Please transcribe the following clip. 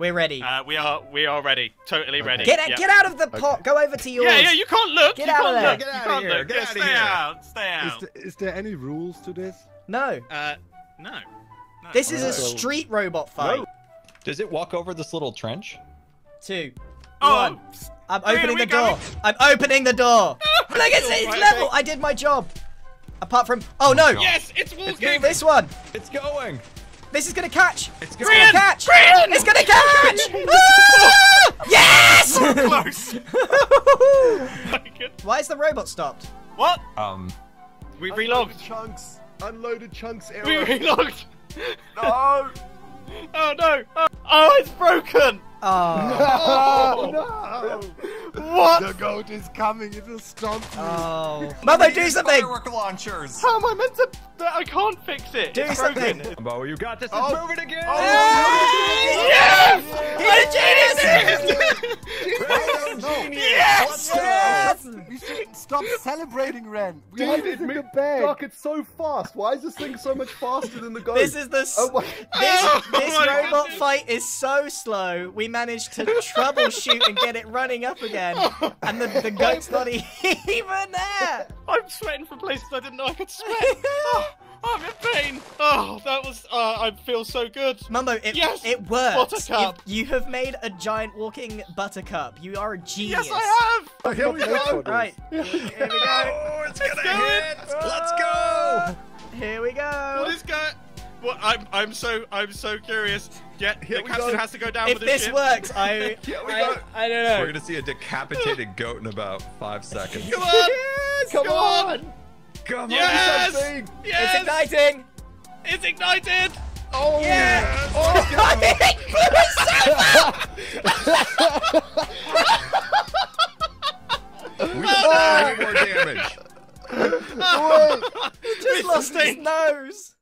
We're ready. Uh, we are we are ready. Totally ready. get Yep. get out of the pot. Go over to yours. Yeah, yeah, you can't look. Get you out can't of there. Look. Get you out of can't here, look. get Yeah, out of stay here. out. Stay Is, out. th- is there any rules to this? No. Uh, no. no. This is a So- street robot fight. Does it walk over this little trench? Two. Oh, One. I'm opening the door. going? I'm opening the door. Look, it's, it's Right, level. okay. I did my job. Apart from, oh no, yes, it's walking. this one. It's going. This is gonna catch. It's It's going. gonna catch. Grian! It's gonna catch. Ah! yes. Close. Oh my God. Why is the robot stopped? what? Um. We Unloaded relogged. chunks. Unloaded chunks. We Error. relogged. no. Oh no. Oh, oh it's broken. Oh. Oh, no. What? The goat is coming. It will stomp you. Oh. Mother, do something. Firework launchers. How am I meant to? I can't fix it. Do it's something. broken. Bo, you got this. It's Oh. moving oh, again. Yes! He's a genius. no. Yes! Yes. We should stop celebrating, Ren. We Dude, have it this in the bag. Doc, it's so fast. Why is this thing so much faster than the goat? This is the. s- Oh my. This, Oh this my robot goodness. fight is so slow. We managed to troubleshoot and get it running up again, and the, the goat's not even there. I'm sweating from places I didn't know I could sweat. Oh, I'm in pain. Oh, that was. Uh, I feel so good. Mumbo, it, Yes, it works. Buttercup. You, you have made a giant walking buttercup. You are a genius. Yes, I have. Oh, here we go. Right, here we go. Oh, it's gonna go. hit. Let's go. Here we go. What is going? What? I'm. I'm so. I'm so curious. Yeah, Here the we captain go. has to go down If with the this ship. works, I, Here we I, go. I don't know. We're gonna see a decapitated goat in about five seconds. Come on. Come Come on. Come on. Yes. It's Yes. igniting. It's ignited. Oh Yeah. Oh, oh, god. We don't have any more damage. wait. Just lost his nose.